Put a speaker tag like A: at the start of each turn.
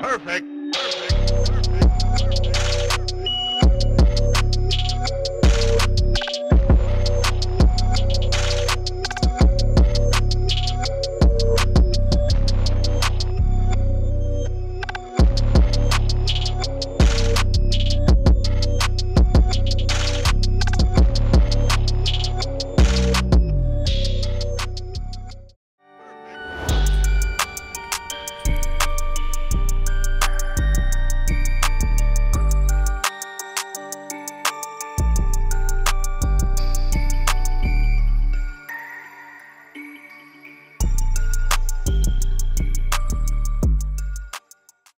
A: Perfect. Perfect.